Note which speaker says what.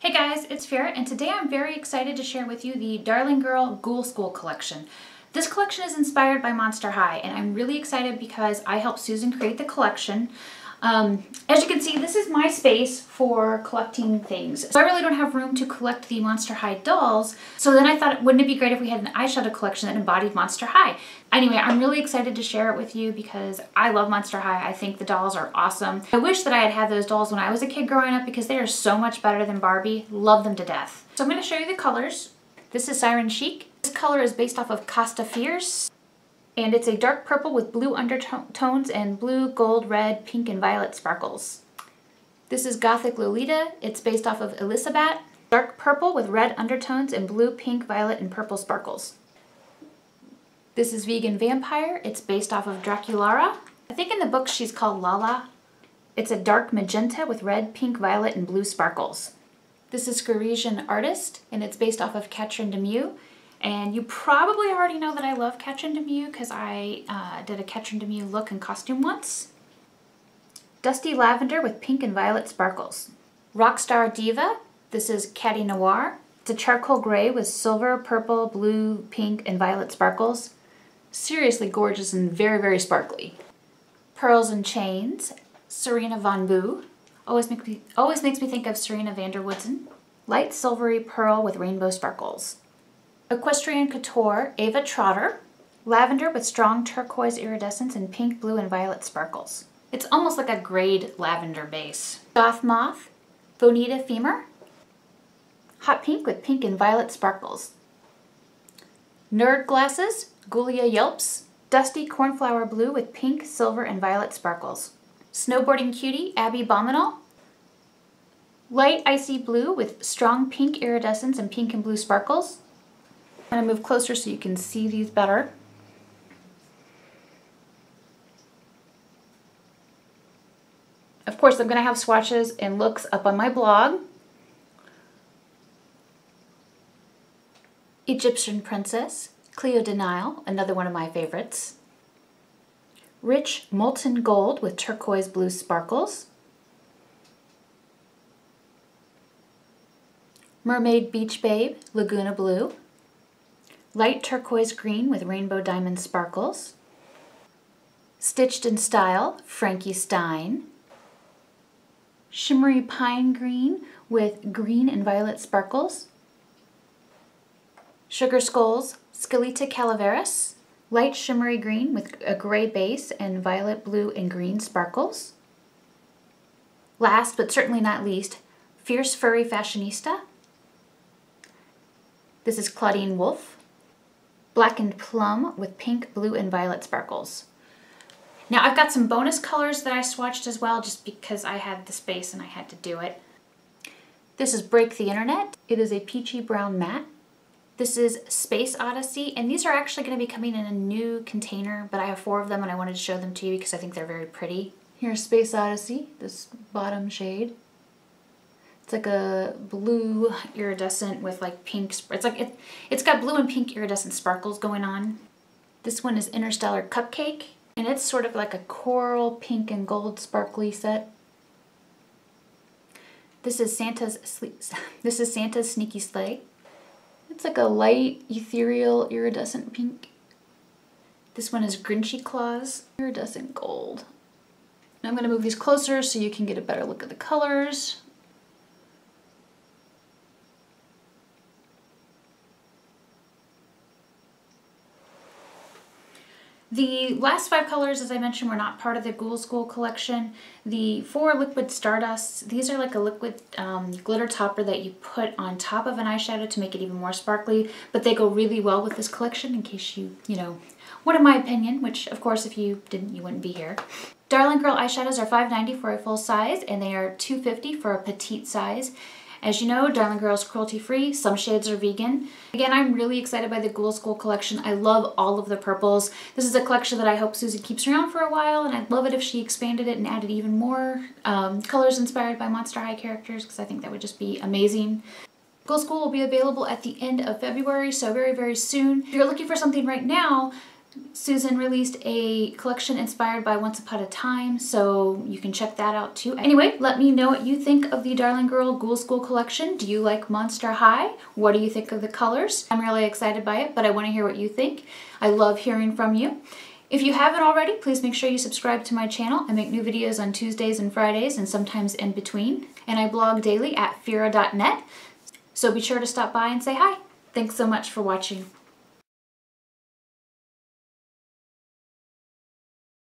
Speaker 1: Hey guys, it's Phyrra and today I'm very excited to share with you the Darling Girl Ghoul School collection. This collection is inspired by Monster High and I'm really excited because I helped Susan create the collection. Um, as you can see, this is my space for collecting things. So I really don't have room to collect the Monster High dolls. So then I thought, wouldn't it be great if we had an eyeshadow collection that embodied Monster High? Anyway, I'm really excited to share it with you because I love Monster High. I think the dolls are awesome. I wish that I had had those dolls when I was a kid growing up because they are so much better than Barbie. Love them to death. So I'm going to show you the colors. This is Siren Chic. This color is based off of Casta Fierce and it's a dark purple with blue undertones and blue, gold, red, pink, and violet sparkles. This is Gothic Lolita. It's based off of Elissabat. Dark purple with red undertones and blue, pink, violet, and purple sparkles. This is Vegan Vampire. It's based off of Draculaura. I think in the book she's called Lala. It's a dark magenta with red, pink, violet, and blue sparkles. This is Scarisian Artist, and it's based off of Catrine DeMew. And you probably already know that I love Catrine DeMew because I uh, did a Catrine DeMew look and costume once. Dusty Lavender with pink and violet sparkles. Rockstar Diva, this is Catty Noir. It's a charcoal gray with silver, purple, blue, pink, and violet sparkles. Seriously gorgeous and very, very sparkly. Pearls and Chains, Sirena Von Boo. Always, make me, always makes me think of Serena van der Woodsen. Light silvery pearl with rainbow sparkles. Equestrian Couture Avea Trotter. Lavender with strong turquoise iridescence and pink, blue, and violet sparkles. It's almost like a grayed lavender base. Goth Moth, Bonita Femur. Hot Pink with pink and violet sparkles. Nerd Glasses, Ghoulia Yelps. Dusty Cornflower Blue with pink, silver, and violet sparkles. Snowboarding Cutie, Abbey Bominable. Light Icy Blue with strong pink iridescence and pink and blue sparkles. I'm going to move closer so you can see these better. Of course, I'm going to have swatches and looks up on my blog. Egyptian Princess, Cleo de Nile, another one of my favorites. Rich Molten Gold with turquoise blue sparkles. Mermaid Beach Babe, Laguna Blue light turquoise green with rainbow diamond sparkles, Stitched in Style, Frankie Stein, shimmery pine green with green and violet sparkles, Sugar Skulls, Skelita Calaveras, light shimmery green with a gray base and violet, blue, and green sparkles. Last but certainly not least, Fierce Furry Fashionista. This is Clawdeen Wolf blackened plum with pink, blue, and violet sparkles. Now I've got some bonus colors that I swatched as well just because I had the space and I had to do it. This is Break the Internet. It is a peachy brown matte. This is Space Odyssey, and these are actually going to be coming in a new container, but I have four of them and I wanted to show them to you because I think they're very pretty. Here's Space Odyssey, this bottom shade. It's like a blue iridescent with like pink, it's like, it, it's got blue and pink iridescent sparkles going on. This one is Interstellar Cupcake, and it's sort of like a coral pink and gold sparkly set. This is Santa's this is Santa's Sneaky Sleigh. It's like a light ethereal iridescent pink. This one is Grinchy Claus, iridescent gold. Now I'm going to move these closer so you can get a better look at the colors. The last five colors, as I mentioned, were not part of the Ghoul School collection. The four liquid stardusts, these are like a liquid um, glitter topper that you put on top of an eyeshadow to make it even more sparkly, but they go really well with this collection in case you, you know, what in my opinion, which of course if you didn't, you wouldn't be here. Darling Girl eyeshadows are $5.90 for a full size and they are $2.50 for a petite size. As you know, Darling Girl is cruelty-free. Some shades are vegan. Again, I'm really excited by the Ghoul School collection. I love all of the purples. This is a collection that I hope Susan keeps around for a while, and I'd love it if she expanded it and added even more um, colors inspired by Monster High characters, because I think that would just be amazing. Ghoul School will be available at the end of February, so very, very soon. If you're looking for something right now, Susan released a collection inspired by Once Upon a Time, so you can check that out too. Anyway, let me know what you think of the Darling Girl Ghoul School collection. Do you like Monster High? What do you think of the colors? I'm really excited by it, but I want to hear what you think. I love hearing from you. If you haven't already, please make sure you subscribe to my channel. I make new videos on Tuesdays and Fridays and sometimes in between. And I blog daily at phyrra.net, so be sure to stop by and say hi. Thanks so much for watching.